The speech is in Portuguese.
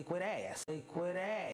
sei qual é sei E qual é